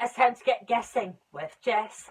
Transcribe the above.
It's time to get guessing with Jess.